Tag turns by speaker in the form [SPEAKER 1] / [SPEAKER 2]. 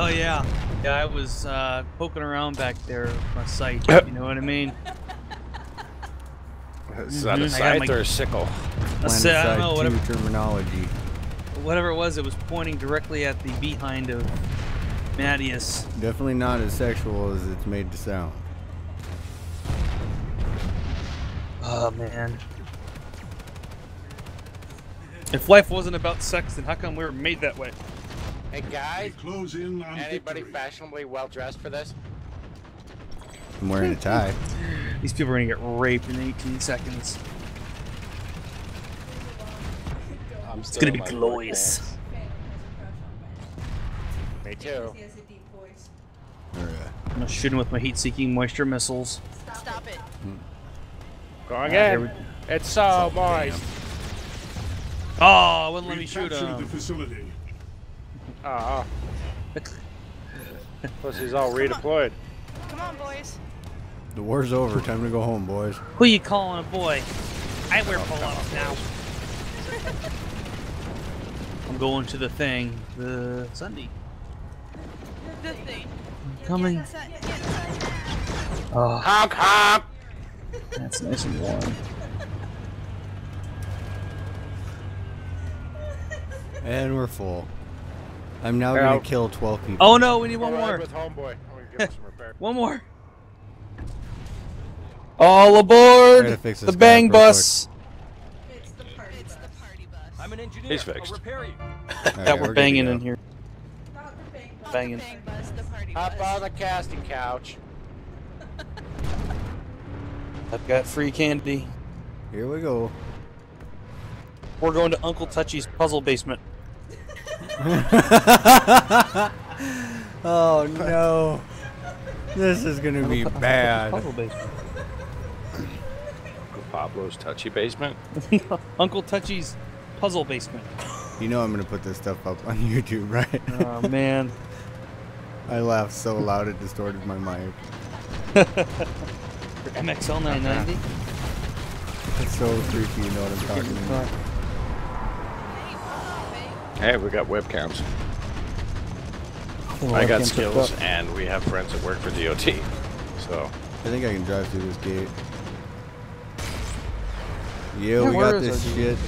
[SPEAKER 1] Oh yeah, yeah. I was uh, poking around back there with my sight. you know what I mean?
[SPEAKER 2] Is that
[SPEAKER 1] Mhm,
[SPEAKER 2] a
[SPEAKER 1] I got
[SPEAKER 2] scythe or a sickle?
[SPEAKER 1] I said, I don't know, whatever,
[SPEAKER 3] terminology.
[SPEAKER 1] whatever it was, it was pointing directly at the behind of Mattias.
[SPEAKER 3] Definitely not as sexual as it's made to sound.
[SPEAKER 1] Oh man. If life wasn't about sex, then how come we were made that way?
[SPEAKER 4] Hey guys,
[SPEAKER 5] Close in on
[SPEAKER 4] anybody
[SPEAKER 5] victory.
[SPEAKER 4] fashionably well dressed for this?
[SPEAKER 3] I'm wearing a tie.
[SPEAKER 1] These people are gonna get raped in 18 seconds.
[SPEAKER 2] I'm
[SPEAKER 1] It's gonna be glorious.
[SPEAKER 4] Me too.
[SPEAKER 1] I'm gonna shoot him with my heat-seeking moisture missiles.
[SPEAKER 6] Stop it.
[SPEAKER 4] Going ah,
[SPEAKER 1] here we-
[SPEAKER 4] in. It's so moist.
[SPEAKER 1] Oh, wouldn't let me shoot
[SPEAKER 5] captured the
[SPEAKER 1] him.
[SPEAKER 5] Facility.
[SPEAKER 4] Uh Pussy's all redeployed.
[SPEAKER 6] Come on, boys.
[SPEAKER 3] the war's over. Time to go home, boys.
[SPEAKER 1] Who you calling a boy? I wear pull-ups now. I'm going to the thing, the Sunday.
[SPEAKER 6] The thing.
[SPEAKER 1] Coming.
[SPEAKER 6] Get inside, get inside.
[SPEAKER 1] Oh,
[SPEAKER 4] Honk honk.
[SPEAKER 1] that's nice and warm.
[SPEAKER 3] And we're full. I'm now
[SPEAKER 4] Here,
[SPEAKER 3] gonna kill 12 people.
[SPEAKER 1] Oh no, we need one more.
[SPEAKER 4] with homeboy. Give some.
[SPEAKER 1] One more. All aboard
[SPEAKER 3] fix
[SPEAKER 1] the
[SPEAKER 3] this guy
[SPEAKER 1] bang bus
[SPEAKER 6] It's the party
[SPEAKER 7] It's the party bus.
[SPEAKER 8] I'm an engineer.
[SPEAKER 2] He's fixed.
[SPEAKER 8] I'll repair you.
[SPEAKER 3] Alright,
[SPEAKER 1] that we're
[SPEAKER 3] good to
[SPEAKER 1] banging in here.
[SPEAKER 6] Bang
[SPEAKER 1] Banging.
[SPEAKER 7] the bang bus,
[SPEAKER 4] Hop on the casting couch.
[SPEAKER 1] I've got free candy.
[SPEAKER 3] Here we go.
[SPEAKER 1] We're going to Uncle Touchy's puzzle basement.
[SPEAKER 3] Oh no. This is gonna be bad.
[SPEAKER 2] Uncle Pablo's touchy basement.
[SPEAKER 1] Uncle Touchy's puzzle basement.
[SPEAKER 3] You know I'm gonna put this stuff up on YouTube, right?
[SPEAKER 1] Oh man.
[SPEAKER 3] I laughed so loud it distorted my mic.
[SPEAKER 1] For MXL 990.
[SPEAKER 3] It's so freaky, you know what I'm talking about.
[SPEAKER 2] Hey, we got webcams. I got skills, and we have friends that work for DOT. So,
[SPEAKER 3] I think I can drive through this gate. Yeah,
[SPEAKER 1] Yeah,
[SPEAKER 3] we got this
[SPEAKER 1] our
[SPEAKER 3] shit.